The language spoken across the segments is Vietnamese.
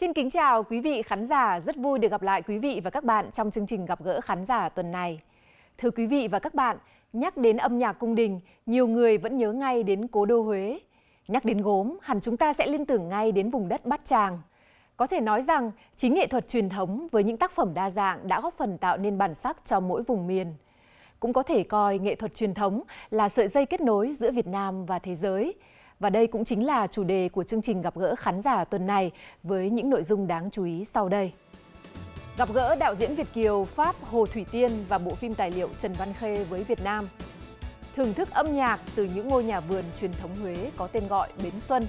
Xin kính chào quý vị khán giả, rất vui được gặp lại quý vị và các bạn trong chương trình gặp gỡ khán giả tuần này. Thưa quý vị và các bạn, nhắc đến âm nhạc cung đình, nhiều người vẫn nhớ ngay đến cố đô Huế. Nhắc đến gốm, hẳn chúng ta sẽ liên tưởng ngay đến vùng đất Bát Tràng. Có thể nói rằng, chính nghệ thuật truyền thống với những tác phẩm đa dạng đã góp phần tạo nên bản sắc cho mỗi vùng miền. Cũng có thể coi nghệ thuật truyền thống là sợi dây kết nối giữa Việt Nam và thế giới – và đây cũng chính là chủ đề của chương trình gặp gỡ khán giả tuần này với những nội dung đáng chú ý sau đây. Gặp gỡ đạo diễn Việt Kiều, Pháp Hồ Thủy Tiên và bộ phim tài liệu Trần Văn Khê với Việt Nam. Thưởng thức âm nhạc từ những ngôi nhà vườn truyền thống Huế có tên gọi Bến Xuân.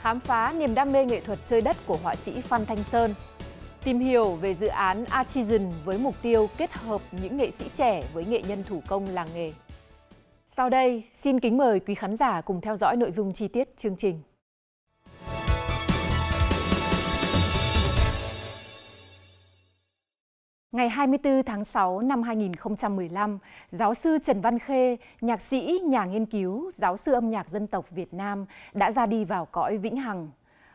Khám phá niềm đam mê nghệ thuật chơi đất của họa sĩ Phan Thanh Sơn. Tìm hiểu về dự án Artisan với mục tiêu kết hợp những nghệ sĩ trẻ với nghệ nhân thủ công làng nghề. Sau đây, xin kính mời quý khán giả cùng theo dõi nội dung chi tiết chương trình. Ngày 24 tháng 6 năm 2015, giáo sư Trần Văn Khê, nhạc sĩ, nhà nghiên cứu, giáo sư âm nhạc dân tộc Việt Nam đã ra đi vào cõi vĩnh hằng.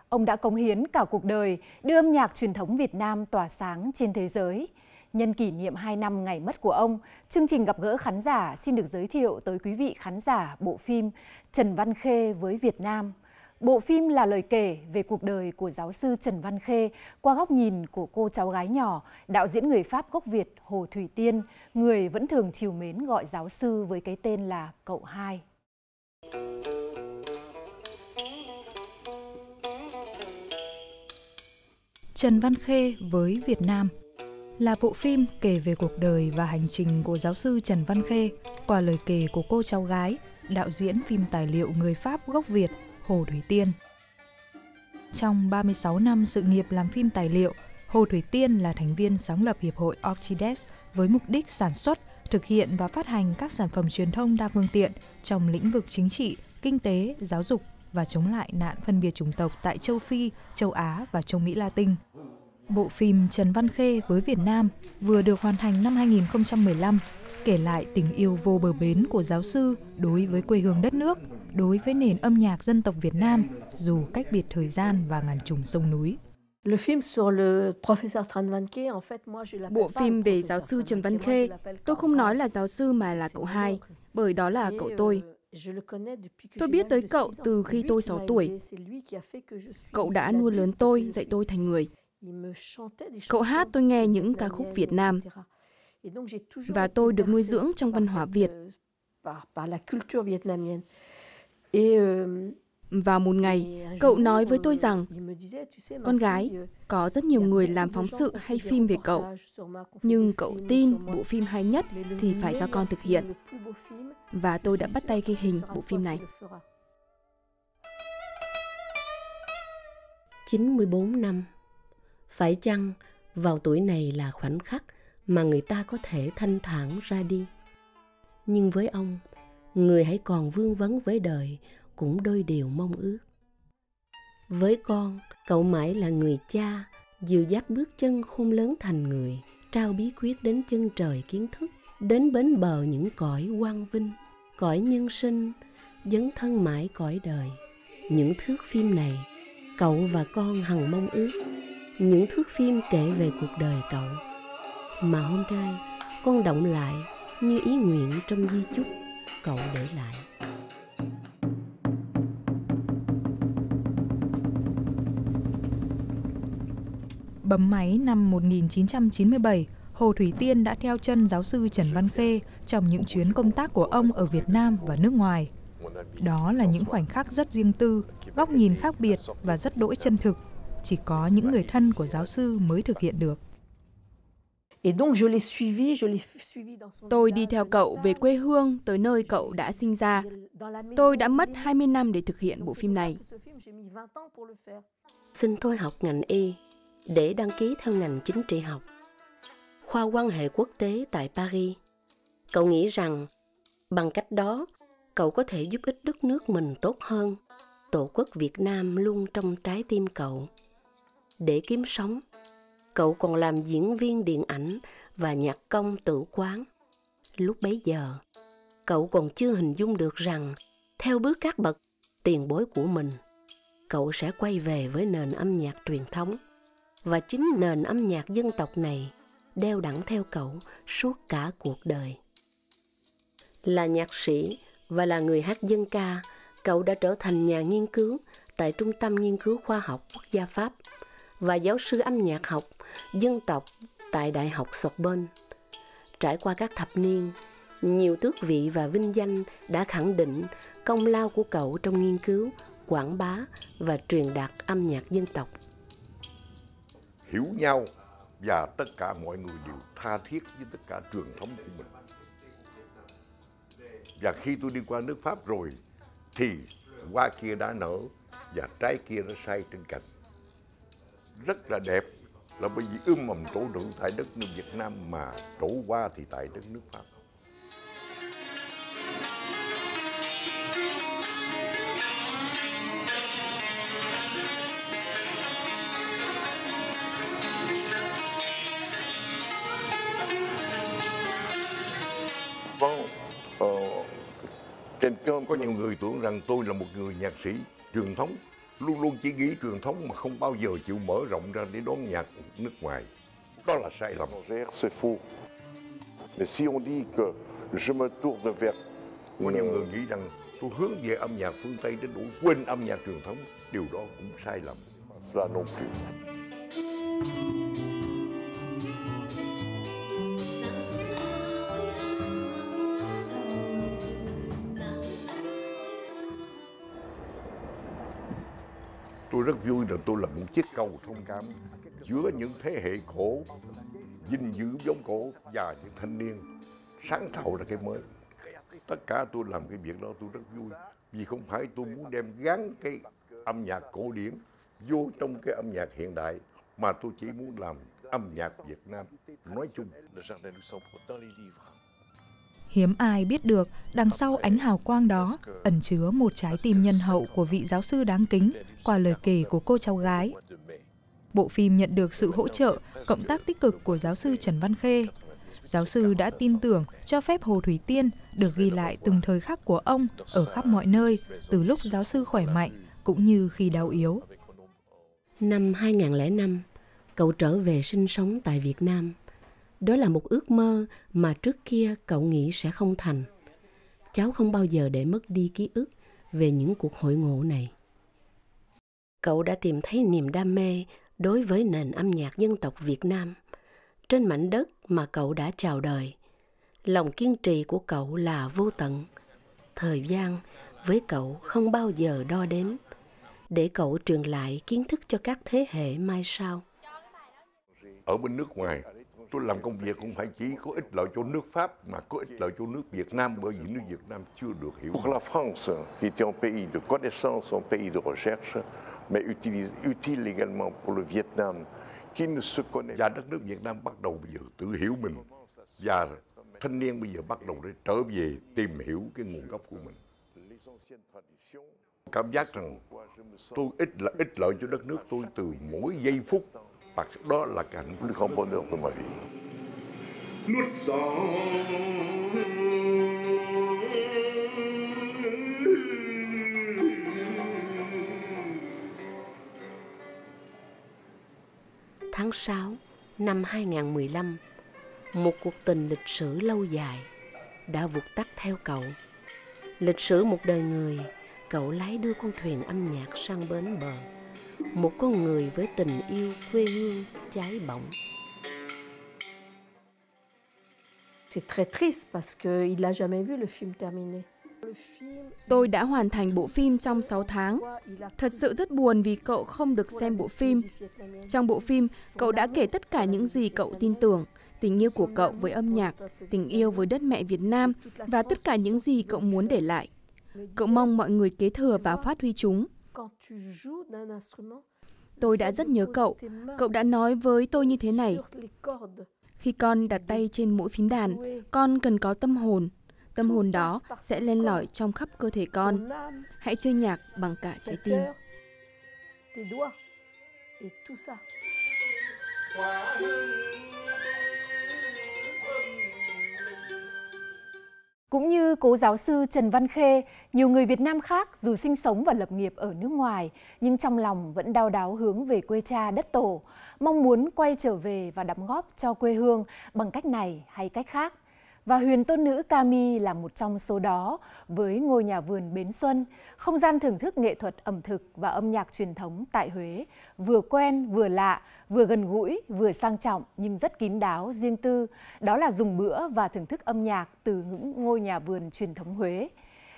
Ông đã cống hiến cả cuộc đời đưa âm nhạc truyền thống Việt Nam tỏa sáng trên thế giới – Nhân kỷ niệm 2 năm ngày mất của ông, chương trình gặp gỡ khán giả xin được giới thiệu tới quý vị khán giả bộ phim Trần Văn Khê với Việt Nam. Bộ phim là lời kể về cuộc đời của giáo sư Trần Văn Khê qua góc nhìn của cô cháu gái nhỏ, đạo diễn người Pháp gốc Việt Hồ Thủy Tiên, người vẫn thường chiều mến gọi giáo sư với cái tên là Cậu Hai. Trần Văn Khê với Việt Nam – là bộ phim kể về cuộc đời và hành trình của giáo sư Trần Văn Khê qua lời kể của cô cháu gái, đạo diễn phim tài liệu người Pháp gốc Việt Hồ Thủy Tiên. Trong 36 năm sự nghiệp làm phim tài liệu, Hồ Thủy Tiên là thành viên sáng lập Hiệp hội Orchides với mục đích sản xuất, thực hiện và phát hành các sản phẩm truyền thông đa phương tiện trong lĩnh vực chính trị, kinh tế, giáo dục và chống lại nạn phân biệt chủng tộc tại châu Phi, châu Á và châu Mỹ Latin. Bộ phim Trần Văn Khê với Việt Nam vừa được hoàn thành năm 2015, kể lại tình yêu vô bờ bến của giáo sư đối với quê hương đất nước, đối với nền âm nhạc dân tộc Việt Nam, dù cách biệt thời gian và ngàn trùng sông núi. Bộ phim về giáo sư Trần Văn Khê, tôi không nói là giáo sư mà là cậu hai, bởi đó là cậu tôi. Tôi biết tới cậu từ khi tôi 6 tuổi. Cậu đã nuôi lớn tôi, dạy tôi thành người. Cậu hát tôi nghe những ca khúc Việt Nam. và tôi được nuôi dưỡng trong văn hóa Việt. Vào một ngày, cậu nói với tôi rằng, con gái, có rất nhiều người làm phóng sự hay phim về cậu, nhưng cậu tin bộ phim hay nhất thì phải do con thực hiện. Và tôi đã bắt tay ghi hình bộ phim này. 94 năm phải chăng vào tuổi này là khoảnh khắc mà người ta có thể thanh thản ra đi? Nhưng với ông, người hãy còn vương vấn với đời cũng đôi điều mong ước. Với con, cậu mãi là người cha, dìu dắt bước chân khôn lớn thành người, trao bí quyết đến chân trời kiến thức, đến bến bờ những cõi quang vinh, cõi nhân sinh, dấn thân mãi cõi đời. Những thước phim này, cậu và con hằng mong ước những thước phim kể về cuộc đời cậu. Mà hôm nay con động lại như ý nguyện trong di chúc cậu để lại. Bấm máy năm 1997, Hồ Thủy Tiên đã theo chân giáo sư Trần Văn Khê trong những chuyến công tác của ông ở Việt Nam và nước ngoài. Đó là những khoảnh khắc rất riêng tư, góc nhìn khác biệt và rất đỗi chân thực chỉ có những người thân của giáo sư mới thực hiện được. Tôi đi theo cậu về quê hương tới nơi cậu đã sinh ra. Tôi đã mất 20 năm để thực hiện bộ phim này. Xin tôi học ngành y để đăng ký theo ngành chính trị học. Khoa quan hệ quốc tế tại Paris. Cậu nghĩ rằng bằng cách đó cậu có thể giúp ích đất nước mình tốt hơn. Tổ quốc Việt Nam luôn trong trái tim cậu để kiếm sống. Cậu còn làm diễn viên điện ảnh và nhạc công tử quán. Lúc bấy giờ, cậu còn chưa hình dung được rằng theo bước các bậc tiền bối của mình, cậu sẽ quay về với nền âm nhạc truyền thống. Và chính nền âm nhạc dân tộc này đeo đẳng theo cậu suốt cả cuộc đời. Là nhạc sĩ và là người hát dân ca, cậu đã trở thành nhà nghiên cứu tại Trung tâm Nghiên cứu Khoa học Quốc gia Pháp và giáo sư âm nhạc học dân tộc tại Đại học Sorbonne. Trải qua các thập niên, nhiều tước vị và vinh danh đã khẳng định công lao của cậu trong nghiên cứu, quảng bá và truyền đạt âm nhạc dân tộc. Hiểu nhau và tất cả mọi người đều tha thiết với tất cả truyền thống của mình. Và khi tôi đi qua nước Pháp rồi thì hoa kia đã nở và trái kia nó say trên cành. Rất là đẹp là bởi vì ươm mầm tổ nữ tại đất nước Việt Nam mà trổ qua thì tại đất nước Pháp. Vâng, ờ, trên cơm có nhiều người tưởng rằng tôi là một người nhạc sĩ truyền thống luôn luôn chỉ nghĩ truyền thống mà không bao giờ chịu mở rộng ra để đón nhạc nước ngoài. Đó là sai lầm. C'est faux. Mais si on dit que je me tourne vers Có nhiều người nghĩ rằng tôi hướng về âm nhạc phương Tây đến đủ quên âm nhạc truyền thống. Điều đó cũng sai lầm. cela non plus. Tôi rất vui là tôi là một chiếc cầu thông cảm giữa những thế hệ cổ, gìn giữ giống cổ và những thanh niên sáng tạo ra cái mới. Tất cả tôi làm cái việc đó tôi rất vui vì không phải tôi muốn đem gắn cái âm nhạc cổ điển vô trong cái âm nhạc hiện đại mà tôi chỉ muốn làm âm nhạc Việt Nam nói chung. Hiếm ai biết được đằng sau ánh hào quang đó ẩn chứa một trái tim nhân hậu của vị giáo sư đáng kính qua lời kể của cô cháu gái. Bộ phim nhận được sự hỗ trợ, cộng tác tích cực của giáo sư Trần Văn Khê. Giáo sư đã tin tưởng cho phép Hồ Thủy Tiên được ghi lại từng thời khắc của ông ở khắp mọi nơi, từ lúc giáo sư khỏe mạnh cũng như khi đau yếu. Năm 2005, cậu trở về sinh sống tại Việt Nam. Đó là một ước mơ mà trước kia cậu nghĩ sẽ không thành. Cháu không bao giờ để mất đi ký ức về những cuộc hội ngộ này. Cậu đã tìm thấy niềm đam mê đối với nền âm nhạc dân tộc Việt Nam trên mảnh đất mà cậu đã chào đời. Lòng kiên trì của cậu là vô tận. Thời gian với cậu không bao giờ đo đếm để cậu truyền lại kiến thức cho các thế hệ mai sau. Ở bên nước ngoài, tôi làm công việc cũng phải chỉ có ích lợi cho nước Pháp mà có ích lợi cho nước Việt Nam bởi vì nước Việt Nam chưa được hiểu. Pour la France, qui était un pays de connaissance, un pays de recherche, mais utilise- utile également pour le Vietnam, qui ne se connaît Và đất nước Việt Nam bắt đầu bây giờ tự hiểu mình và thanh niên bây giờ bắt đầu để trở về tìm hiểu cái nguồn gốc của mình. Cảm giác rằng tôi ích là ích lợi cho đất nước tôi từ mỗi giây phút và đó là cái hạnh phúc grand bonheur de ma vie. Tháng 6 năm 2015, một cuộc tình lịch sử lâu dài đã vụt tắt theo cậu. Lịch sử một đời người, cậu lái đưa con thuyền âm nhạc sang bến bờ. Một con người với tình yêu quê hương cháy bỏng. C'est très triste parce qu'il n'a jamais vu le film terminé. Tôi đã hoàn thành bộ phim trong 6 tháng. il Thật sự rất buồn vì cậu không được xem bộ phim. Trong bộ phim, cậu đã kể tất cả những gì cậu tin tưởng, tình yêu của cậu với âm nhạc, tình yêu với đất mẹ Việt Nam và tất cả những gì cậu muốn để lại. Cậu mong mọi người kế thừa và phát huy chúng. Tôi đã rất nhớ cậu. Cậu đã nói với tôi như thế này, khi con đặt tay trên mỗi phím đàn, con cần có tâm hồn. Tâm hồn đó sẽ len lỏi trong khắp cơ thể con. Hãy chơi nhạc bằng cả trái tim. et tout ça. Cũng như cố giáo sư Trần Văn Khê, nhiều người Việt Nam khác dù sinh sống và lập nghiệp ở nước ngoài, nhưng trong lòng vẫn đau đáu hướng về quê cha đất tổ, mong muốn quay trở về và đóng góp cho quê hương bằng cách này hay cách khác. Và huyền tôn nữ Cami là một trong số đó với ngôi nhà vườn Bến Xuân, không gian thưởng thức nghệ thuật ẩm thực và âm nhạc truyền thống tại Huế, vừa quen vừa lạ, vừa gần gũi, vừa sang trọng nhưng rất kín đáo, riêng tư. Đó là dùng bữa và thưởng thức âm nhạc từ những ngôi nhà vườn truyền thống Huế.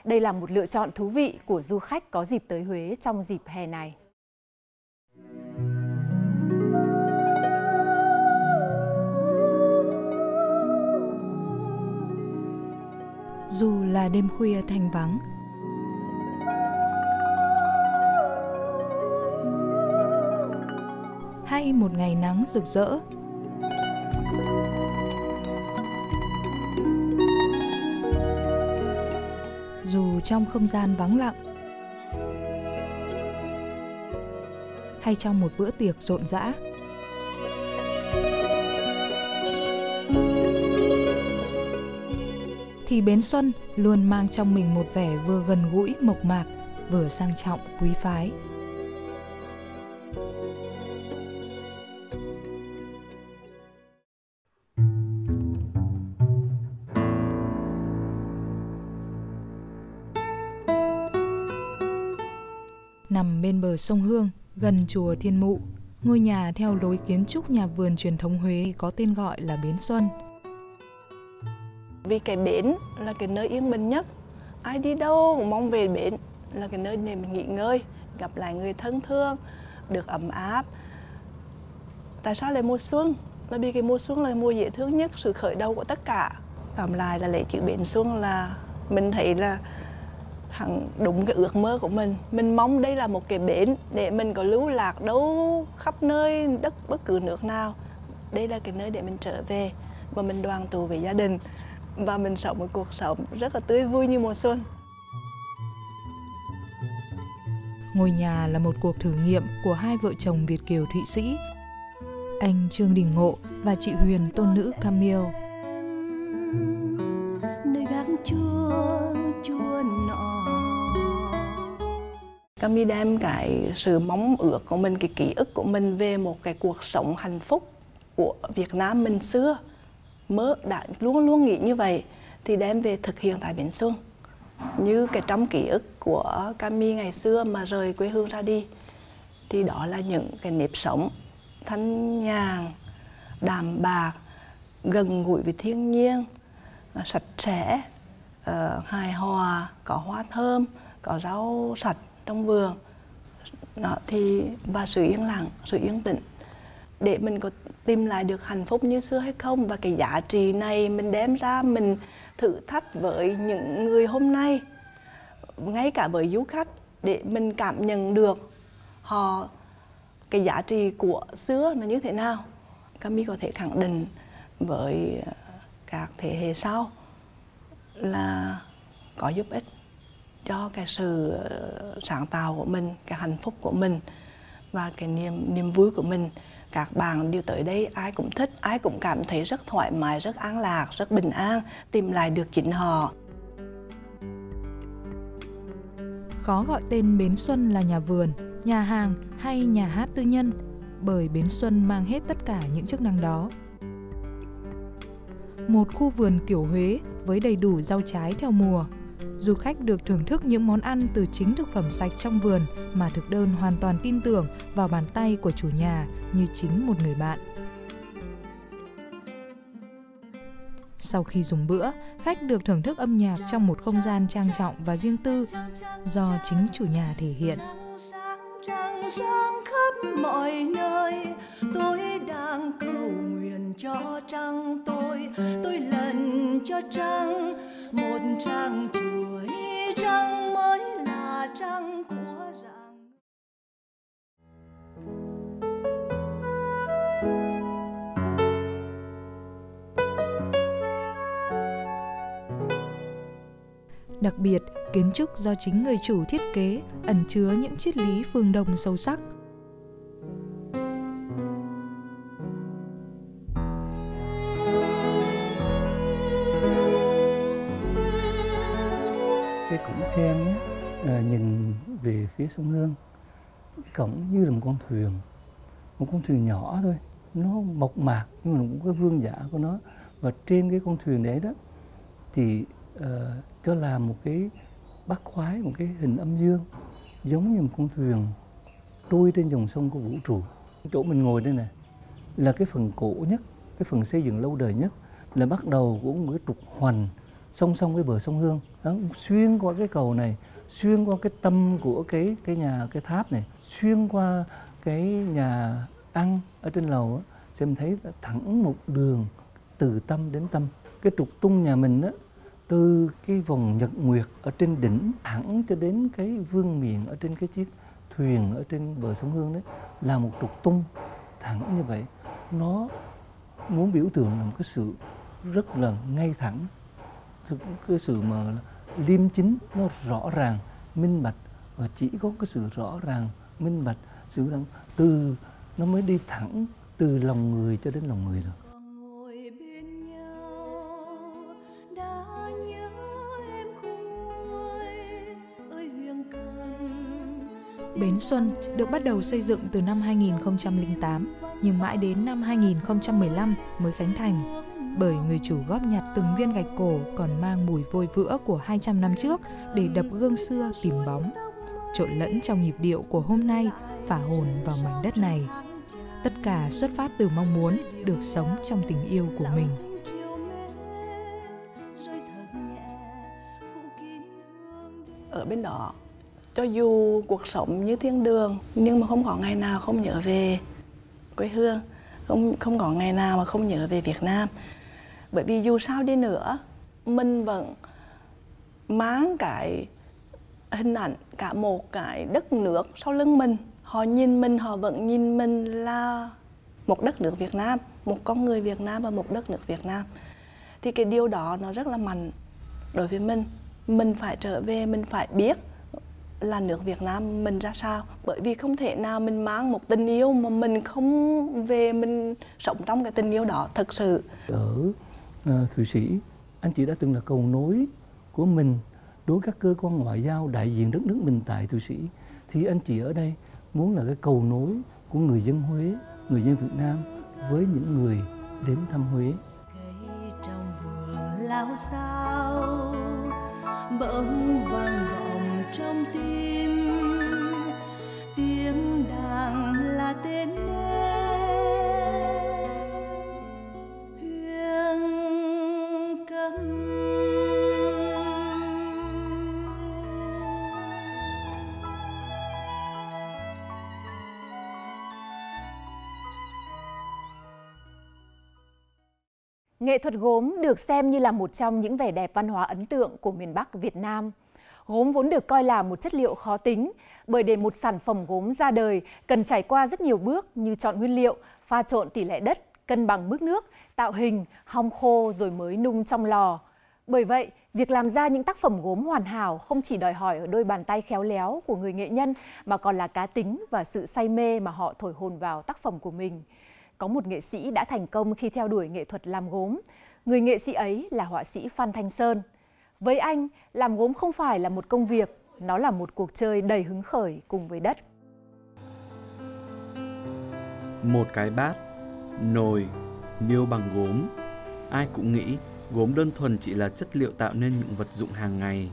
Đây là một lựa chọn thú vị của du khách có dịp tới Huế trong dịp hè này. Dù là đêm khuya thanh vắng. Hay một ngày nắng rực rỡ. Dù trong không gian vắng lặng, hay trong một bữa tiệc rộn rã, thì Bến Xuân luôn mang trong mình một vẻ vừa gần gũi mộc mạc, vừa sang trọng quý phái. Nằm bên bờ sông Hương, gần chùa Thiên Mụ, ngôi nhà theo lối kiến trúc nhà vườn truyền thống Huế có tên gọi là Bến Xuân – vì cái bến là cái nơi yên bình nhất. Ai đi đâu cũng mong về bến là cái nơi để mình nghỉ ngơi, gặp lại người thân thương, được ấm áp. Tại sao lại mùa xuân? Là vì cái mùa xuân là mùa dễ thương nhất, sự khởi đầu của tất cả. Tóm lại là lấy chữ bến xuân là mình thấy là hẳn đúng cái ước mơ của mình. Mình mong đây là một cái bến để mình có lưu lạc đâu khắp nơi đất bất cứ nước nào. Đây là cái nơi để mình trở về và mình đoàn tụ với gia đình và mình sống một cuộc sống rất là tươi vui như mùa xuân. Ngôi nhà là một cuộc thử nghiệm của hai vợ chồng Việt Kiều Thụy Sĩ, anh Trương Đình Ngộ và chị Huyền tôn nữ Camille. Nơi gác chuông chuông nọ Cami đem cái sự mong ước của mình, cái ký ức của mình về một cái cuộc sống hạnh phúc của Việt Nam mình xưa mơ đã luôn luôn nghĩ như vậy thì đem về thực hiện tại Bến Xuân. Như cái trong ký ức của Cami ngày xưa mà rời quê hương ra đi thì đó là những cái nếp sống thanh nhàn đàm bạc gần gũi với thiên nhiên à, sạch sẽ uh, hài hòa có hoa thơm có rau sạch trong vườn. Đó thì và sự yên lặng sự yên tĩnh. Để mình có tìm lại được hạnh phúc như xưa hay không? Và cái giá trị này mình đem ra mình thử thách với những người hôm nay. Ngay cả với du khách, để mình cảm nhận được họ, cái giá trị của xưa là như thế nào. Cami có thể khẳng định với ờ, các thế hệ sau là có giúp ích cho cái sự ờ, sáng tạo của mình, cái hạnh phúc của mình và cái niềm niềm vui của mình các bạn đều tới đây ai cũng thích ai cũng cảm thấy rất thoải mái rất an lạc rất bình an tìm lại được chính họ khó gọi tên Bến Xuân là nhà vườn, nhà hàng hay nhà hát tư nhân bởi Bến Xuân mang hết tất cả những chức năng đó. Một khu vườn kiểu Huế với đầy đủ rau trái theo mùa, du khách được thưởng thức những món ăn từ chính thực phẩm sạch trong vườn mà thực đơn hoàn toàn tin tưởng vào bàn tay của chủ nhà như chính một người bạn. Sau khi dùng bữa, khách được thưởng thức âm nhạc trong một không gian trang trọng và riêng tư do chính chủ nhà thể hiện. Trăng sáng khắp mọi nơi, tôi đang cầu nguyện cho trăng tôi, tôi lần cho trăng một trang trăng mới là trăng của rạng. Đặc biệt, kiến trúc do chính người chủ thiết kế ẩn chứa những triết lý phương Đông sâu sắc – xem nhé. À, nhìn về phía sông Hương cổng như là một con thuyền một con thuyền nhỏ thôi. Nó mộc mạc nhưng mà nó cũng có vương giả của nó. Và trên cái con thuyền đấy đó thì uh, cho làm một cái bắt khoái một cái hình âm dương giống như một con thuyền trôi trên dòng sông của vũ trụ. Chỗ mình ngồi đây này là cái phần cổ nhất cái phần xây dựng lâu đời nhất là bắt đầu của một cái trục hoành song song với bờ sông Hương. Đó, xuyên qua cái cầu này xuyên qua cái tâm của cái cái nhà cái tháp này xuyên qua cái nhà ăn ở trên lầu á xem thấy thẳng một đường từ tâm đến tâm. Cái trục tung nhà mình á từ cái vòng nhật nguyệt ở trên đỉnh thẳng cho đến cái vương miện ở trên cái chiếc thuyền ở trên bờ sông Hương đấy là một trục tung thẳng như vậy. Nó muốn biểu tượng là một cái sự rất là ngay thẳng cái sự mà liêm chính nó rõ ràng minh bạch và chỉ có cái sự rõ ràng minh bạch sự rằng từ nó mới đi thẳng từ lòng người cho đến lòng người được Bến Xuân được bắt đầu xây dựng từ năm 2008, nhưng mãi đến năm 2015 mới khánh thành. Bởi người chủ góp nhặt từng viên gạch cổ còn mang mùi vôi vữa của 200 năm trước để đập gương xưa tìm bóng. Trộn lẫn trong nhịp điệu của hôm nay, phả hồn vào mảnh đất này. Tất cả xuất phát từ mong muốn được sống trong tình yêu của mình. Ở bên đó cho dù cuộc sống như thiên đường nhưng mà không có ngày nào không nhớ về quê hương không không có ngày nào mà không nhớ về Việt Nam bởi vì dù sao đi nữa, mình vẫn mang cái hình ảnh cả một cái đất nước sau lưng mình. Họ nhìn mình, họ vẫn nhìn mình là một đất nước Việt Nam, một con người Việt Nam và một đất nước Việt Nam. Thì cái điều đó nó rất là mạnh đối với mình. Mình phải trở về, mình phải biết là nước Việt Nam mình ra sao. Bởi vì không thể nào mình mang một tình yêu mà mình không về, mình sống trong cái tình yêu đó. Thật sự. Ở Ờ, Thụy Sĩ, anh chị đã từng là cầu nối của mình đối với các cơ quan ngoại giao, đại diện đất nước mình tại Thụy Sĩ. Thì anh chị ở đây muốn là cái cầu nối của người dân Huế, người dân Việt Nam với những người đến thăm Huế. Trong vườn lao sao? Bỗng vang vọng trong tim. Nghệ thuật gốm được xem như là một trong những vẻ đẹp văn hóa ấn tượng của miền Bắc Việt Nam. Gốm vốn được coi là một chất liệu khó tính, bởi để một sản phẩm gốm ra đời cần trải qua rất nhiều bước như chọn nguyên liệu, pha trộn tỷ lệ đất, cân bằng mức nước, tạo hình, hong khô rồi mới nung trong lò. Bởi vậy, việc làm ra những tác phẩm gốm hoàn hảo không chỉ đòi hỏi ở đôi bàn tay khéo léo của người nghệ nhân mà còn là cá tính và sự say mê mà họ thổi hồn vào tác phẩm của mình có một nghệ sĩ đã thành công khi theo đuổi nghệ thuật làm gốm. Người nghệ sĩ ấy là họa sĩ Phan Thanh Sơn. Với anh, làm gốm không phải là một công việc, nó là một cuộc chơi đầy hứng khởi cùng với đất. Một cái bát, nồi, niêu bằng gốm. Ai cũng nghĩ gốm đơn thuần chỉ là chất liệu tạo nên những vật dụng hàng ngày.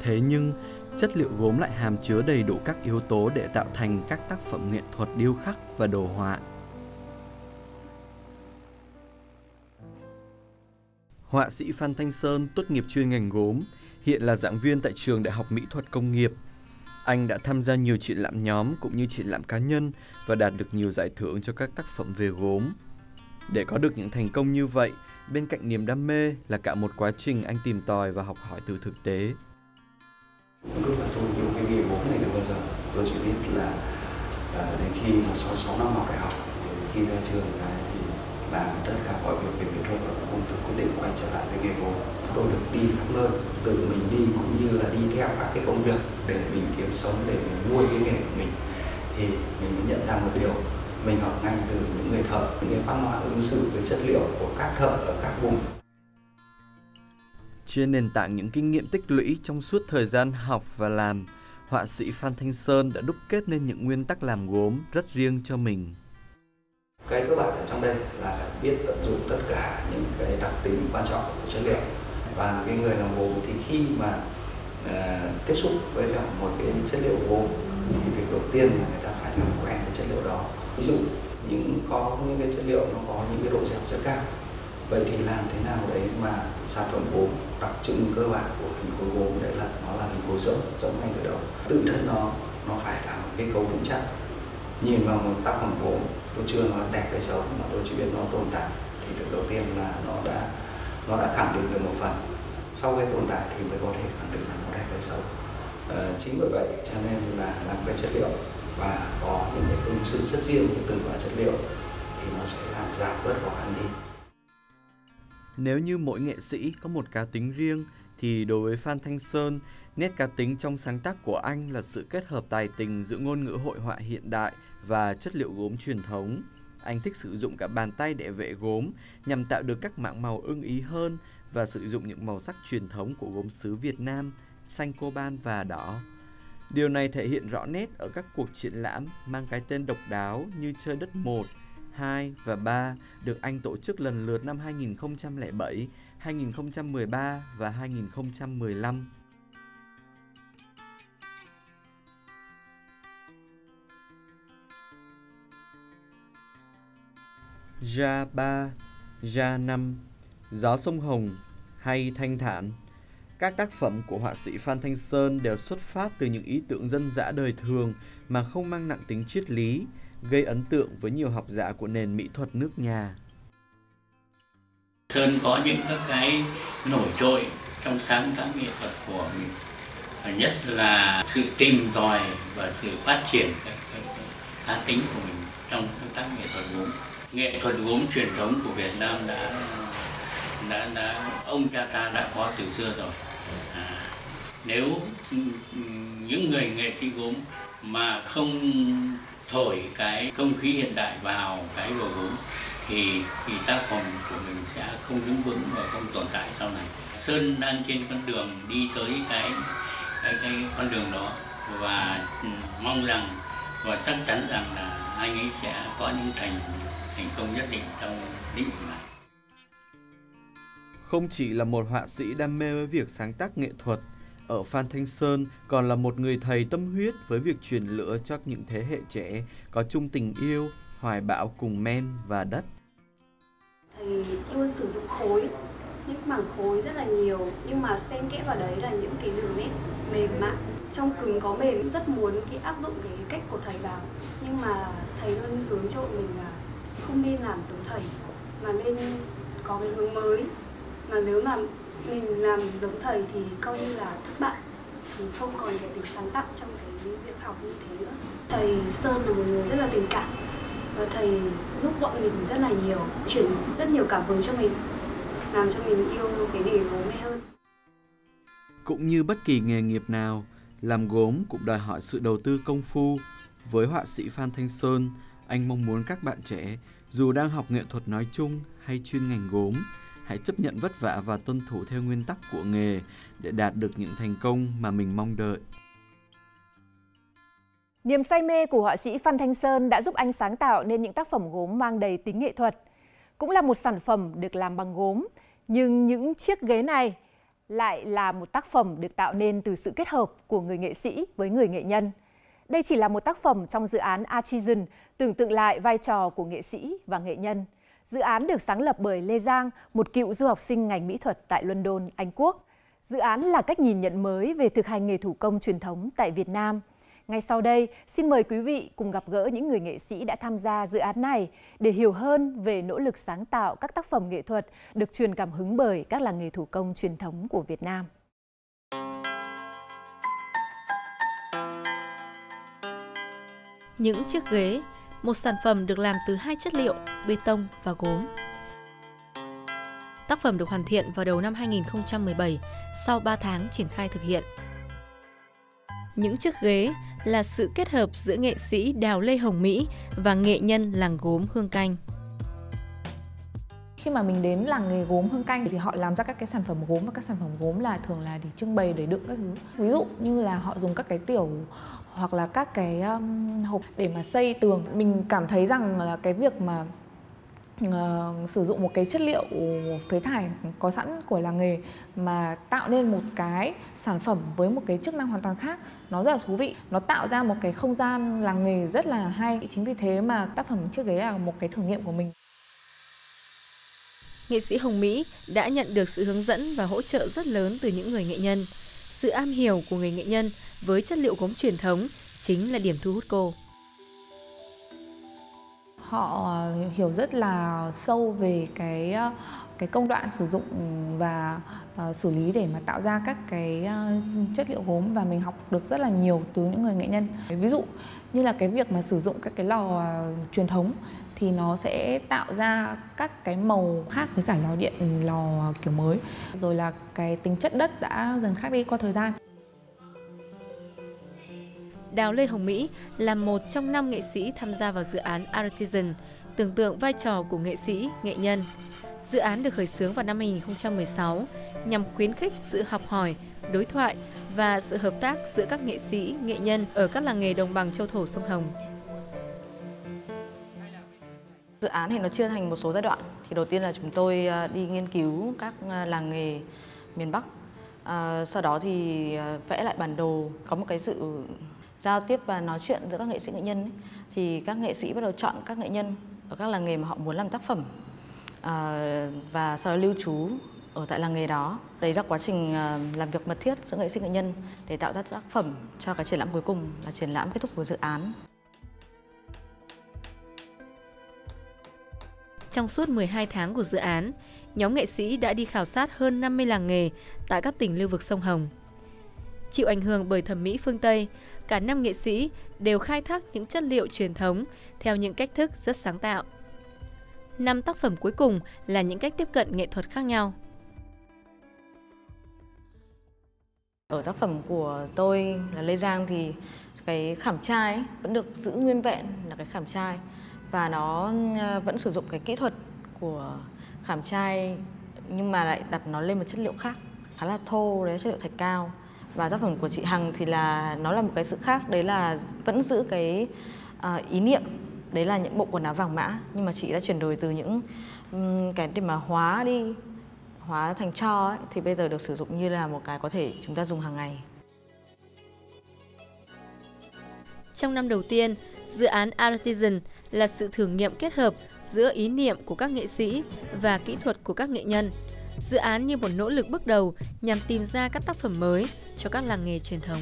Thế nhưng, chất liệu gốm lại hàm chứa đầy đủ các yếu tố để tạo thành các tác phẩm nghệ thuật điêu khắc và đồ họa. Họa sĩ Phan Thanh Sơn tốt nghiệp chuyên ngành gốm, hiện là giảng viên tại trường Đại học Mỹ thuật Công nghiệp. Anh đã tham gia nhiều triển lãm nhóm cũng như triển lãm cá nhân và đạt được nhiều giải thưởng cho các tác phẩm về gốm. Để có được những thành công như vậy, bên cạnh niềm đam mê là cả một quá trình anh tìm tòi và học hỏi từ thực tế. Lúc tôi yêu cái nghề gốm này từ bao giờ? Tôi chỉ biết là à, đến khi mà 6, 6 năm học đại học, khi ra trường là làm tất cả mọi việc về mỹ thuật và công tôi quyết định quay trở lại với nghề gốm tôi được đi khắp nơi tự mình đi cũng như là đi theo các cái công việc để mình kiếm sống để mình nuôi cái nghề của mình. Thì mình mới nhận ra một điều mình học ngay từ những người thợ những cái văn hóa ứng xử với chất liệu của các thợ ở các vùng. Trên nền tảng những kinh nghiệm tích lũy trong suốt thời gian học và làm, họa sĩ Phan Thanh Sơn đã đúc kết nên những nguyên tắc làm gốm rất riêng cho mình. Cái cơ bản ở trong đây là phải biết tận dụng tất cả những cái đặc tính quan trọng của chất liệu. Và cái người làm gốm thì khi mà uh, tiếp xúc với cả một cái chất liệu gốm thì việc đầu tiên là người ta phải làm quen với chất liệu đó. Ví dụ những có những cái chất liệu nó có những cái độ dẻo rất cao vậy thì làm thế nào đấy mà sản phẩm gốm đặc trưng cơ bản của hình khối gốm đấy là nó là hình khối rỗng rỗng ngay từ đầu. Tự thân nó nó phải là một cái cấu vững chắc nhìn vào một tác phẩm gốm tôi chưa nói đẹp hay xấu mà tôi chỉ biết nó tồn tại. Thì việc đầu tiên là nó đã nó đã khẳng định được một phần. Sau cái tồn tại thì mới có thể khẳng định là nó đẹp hay xấu. À, chính bởi vậy cho nên là làm về chất liệu và có những cái ứng xử rất riêng của từng loại chất liệu thì nó sẽ làm giảm bớt khó khăn đi. Nếu như mỗi nghệ sĩ có một cá tính riêng thì đối với Phan Thanh Sơn, nét cá tính trong sáng tác của anh là sự kết hợp tài tình giữa ngôn ngữ hội họa hiện đại và chất liệu gốm truyền thống. Anh thích sử dụng cả bàn tay để vẽ gốm nhằm tạo được các mảng màu ưng ý hơn và sử dụng những màu sắc truyền thống của gốm sứ Việt Nam, xanh coban và đỏ. Điều này thể hiện rõ nét ở các cuộc triển lãm mang cái tên độc đáo như Chơi đất 1, 2 và 3 được anh tổ chức lần lượt năm 2007, 2013 và 2015. Ja 3, Ja 5, Gió sông Hồng hay Thanh Thản. Các tác phẩm của họa sĩ Phan Thanh Sơn đều xuất phát từ những ý tưởng dân dã đời thường mà không mang nặng tính triết lý, gây ấn tượng với nhiều học giả của nền mỹ thuật nước nhà. Sơn có những cái nổi trội trong sáng tác nghệ thuật của mình và nhất là sự tìm tòi và sự phát triển cái, cái, cái cá tính của mình trong sáng tác nghệ thuật gốm nghệ thuật gốm truyền thống của Việt Nam đã đã đã ông cha ta đã có từ xưa rồi. À, nếu những người nghệ sĩ gốm mà không thổi cái không khí hiện đại vào cái đồ gốm thì thì tác phẩm của mình sẽ không đứng vững và không tồn tại sau này. Sơn đang trên con đường đi tới cái cái cái con đường đó và mong rằng và chắc chắn rằng là anh ấy sẽ có những thành thành công nhất định trong lĩnh vực này không chỉ là một họa sĩ đam mê với việc sáng tác nghệ thuật ở Phan Thanh Sơn còn là một người thầy tâm huyết với việc truyền lửa cho những thế hệ trẻ có chung tình yêu, hoài bão cùng men và đất. Thầy luôn sử dụng khối, những mảng khối rất là nhiều nhưng mà xen kẽ vào đấy là những cái đường nét mềm mại trong cứng có mềm rất muốn cái áp dụng cái cách của thầy vào nhưng mà thầy luôn hướng cho mình là không nên làm giống thầy, mà nên có cái hướng mới. Mà nếu mà mình làm giống thầy thì coi như là thất bại, thì không còn cái tính sáng tạo trong cái việc học như thế nữa. Thầy sơn là một người rất là tình cảm, và thầy giúp bọn mình rất là nhiều chuyển rất nhiều cảm hứng cho mình, làm cho mình yêu cái nghề gốm này hơn. Cũng như bất kỳ nghề nghiệp nào, làm gốm cũng đòi hỏi sự đầu tư công phu. Với họa sĩ phan thanh sơn, anh mong muốn các bạn trẻ dù đang học nghệ thuật nói chung hay chuyên ngành gốm hãy chấp nhận vất vả và tuân thủ theo nguyên tắc của nghề để đạt được những thành công mà mình mong đợi. Niềm say mê của họa sĩ Phan Thanh Sơn đã giúp anh sáng tạo nên những tác phẩm gốm mang đầy tính nghệ thuật. Cũng là một sản phẩm được làm bằng gốm, nhưng những chiếc ghế này lại là một tác phẩm được tạo nên từ sự kết hợp của người nghệ sĩ với người nghệ nhân. Đây chỉ là một tác phẩm trong dự án Artisan tưởng tượng lại vai trò của nghệ sĩ và nghệ nhân – Dự án được sáng lập bởi Lê Giang, một cựu du học sinh ngành mỹ thuật tại London, Anh Quốc. Dự án là cách nhìn nhận mới về thực hành nghề thủ công truyền thống tại Việt Nam. Ngay sau đây, xin mời quý vị cùng gặp gỡ những người nghệ sĩ đã tham gia dự án này để hiểu hơn về nỗ lực sáng tạo các tác phẩm nghệ thuật được truyền cảm hứng bởi các làng nghề thủ công truyền thống của Việt Nam. Những chiếc ghế một sản phẩm được làm từ hai chất liệu, bê tông và gốm. Tác phẩm được hoàn thiện vào đầu năm 2017 sau 3 tháng triển khai thực hiện. Những chiếc ghế là sự kết hợp giữa nghệ sĩ Đào Lê Hồng Mỹ và nghệ nhân làng gốm Hương Canh. khi mà mình đến làng nghề gốm hương canh thì họ làm ra các cái sản phẩm gốm và các sản phẩm gốm là thường là để trưng bày để đựng các thứ ví dụ như là họ dùng các cái tiểu hoặc là các cái um, hộp để mà xây tường. Mình cảm thấy rằng là cái việc mà uh, sử dụng một cái chất liệu phế thải có sẵn của làng nghề mà tạo nên một cái sản phẩm với một cái chức năng hoàn toàn khác nó rất là thú vị. Nó tạo ra một cái không gian làng nghề rất là hay. Chính vì thế mà tác phẩm trước ghế là một cái thử nghiệm của mình. Nghệ sĩ Hồng Mỹ đã nhận được sự hướng dẫn và hỗ trợ rất lớn từ những người nghệ nhân. Sự am hiểu của người nghệ nhân với chất liệu gốm truyền thống chính là điểm thu hút cô. Họ hiểu rất là sâu về cái cái công đoạn sử dụng và uh, xử lý để mà tạo ra các cái uh, chất liệu gốm và mình học được rất là nhiều từ những người nghệ nhân. Ví dụ như là cái việc mà sử dụng các cái lò uh, truyền thống thì nó sẽ tạo ra các cái màu khác với cả lò điện lò kiểu mới. Rồi là cái tính chất đất đã dần khác đi qua thời gian. Đào Lê Hồng Mỹ là một trong năm nghệ sĩ tham gia vào dự án Artisan, tưởng tượng vai trò của nghệ sĩ, nghệ nhân. Dự án được khởi xướng vào năm 2016 nhằm khuyến khích sự học hỏi, đối thoại và sự hợp tác giữa các nghệ sĩ, nghệ nhân ở các làng nghề đồng bằng châu thổ sông Hồng. Dự án thì nó chia thành một số giai đoạn. Thì đầu tiên là chúng tôi à, đi nghiên cứu các à, làng nghề miền Bắc. À, sau đó thì à, vẽ lại bản đồ, có một cái sự giao tiếp và nói chuyện giữa các nghệ sĩ nghệ nhân ấy, thì các nghệ sĩ bắt đầu chọn các nghệ nhân ở các làng nghề mà họ muốn làm tác phẩm à, và sau đó lưu trú ở tại làng nghề đó. Đấy là quá trình ờ, làm việc mật thiết giữa nghệ sĩ nghệ nhân để tạo ra tác phẩm cho cái triển lãm cuối cùng là triển lãm kết thúc của dự án. Trong suốt 12 tháng của dự án, nhóm nghệ sĩ đã đi khảo sát hơn 50 làng nghề tại các tỉnh lưu vực sông Hồng. Chịu ảnh hưởng bởi thẩm mỹ phương Tây, cả năm nghệ sĩ đều khai thác những chất liệu truyền thống theo những cách thức rất sáng tạo. Năm tác phẩm cuối cùng là những cách tiếp cận nghệ thuật khác nhau. Ở tác phẩm của tôi là Lê Giang thì cái khảm trai ấy, vẫn được giữ nguyên vẹn là cái khảm trai và nó ờ, vẫn sử dụng cái kỹ thuật của khảm trai nhưng mà lại đặt nó lên một chất liệu khác khá là thô đấy chất liệu thạch cao và tác phẩm của chị Hằng thì là nó là một cái sự khác đấy là vẫn giữ cái uh, ý niệm đấy là những bộ quần áo vàng mã. Nhưng mà chị đã chuyển đổi từ những um, cái để mà hóa đi hóa thành cho ấy, thì bây giờ được sử dụng như là một cái có thể chúng ta dùng hàng ngày. Trong năm đầu tiên, dự án Artisan là sự thử nghiệm kết hợp giữa ý niệm của các nghệ sĩ và kỹ thuật của các nghệ nhân. Dự án như một nỗ lực bước đầu nhằm tìm ra các tác phẩm mới cho các làng nghề truyền thống.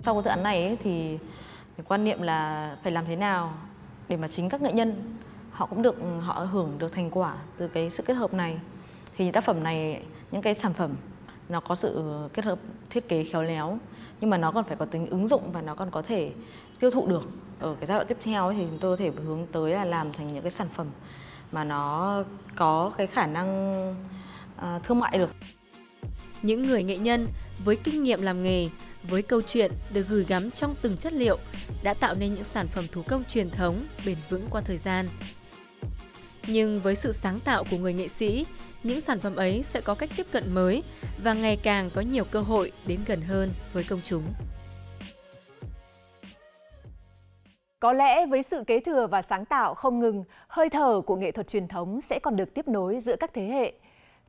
Sau cái dự án này ấy, thì quan niệm là phải làm thế nào để mà chính các nghệ nhân họ cũng được họ hưởng được thành quả từ cái sự kết hợp này thì tác phẩm này những cái sản phẩm nó có sự kết hợp thiết kế khéo léo nhưng mà nó còn phải có tính ứng dụng và nó còn có thể tiêu thụ được ở cái giai đoạn tiếp theo thì chúng tôi có thể hướng tới là làm thành những cái sản phẩm mà nó có cái khả năng uh, thương mại được. Những người nghệ nhân với kinh nghiệm làm nghề, với câu chuyện được gửi gắm trong từng chất liệu đã tạo nên những sản phẩm thủ công truyền thống bền vững qua thời gian. Nhưng với sự sáng tạo của người nghệ sĩ, những sản phẩm ấy sẽ có cách tiếp cận mới và ngày càng có nhiều cơ hội đến gần hơn với công chúng. Có lẽ với sự kế thừa và sáng tạo không ngừng, hơi thở của nghệ thuật truyền thống sẽ còn được tiếp nối giữa các thế hệ.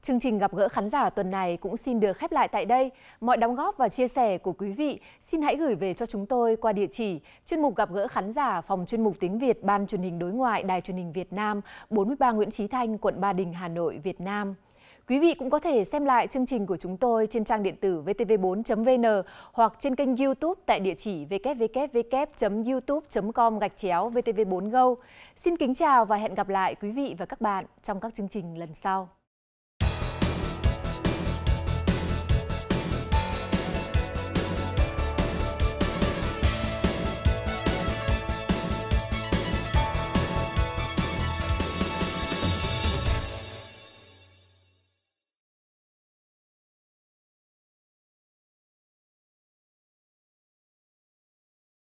Chương trình gặp gỡ khán giả tuần này cũng xin được khép lại tại đây. Mọi đóng góp và chia sẻ của quý vị xin hãy gửi về cho chúng tôi qua địa chỉ chuyên mục gặp gỡ khán giả phòng chuyên mục tiếng Việt Ban truyền hình đối ngoại Đài truyền hình Việt Nam 43 Nguyễn Chí Thanh, quận Ba Đình, Hà Nội, Việt Nam. Quý vị cũng có thể xem lại chương trình của chúng tôi trên trang điện tử vtv4.vn hoặc trên kênh YouTube tại địa chỉ www.youtube.com gạch chéo vtv4go. Xin kính chào và hẹn gặp lại quý vị và các bạn trong các chương trình lần sau.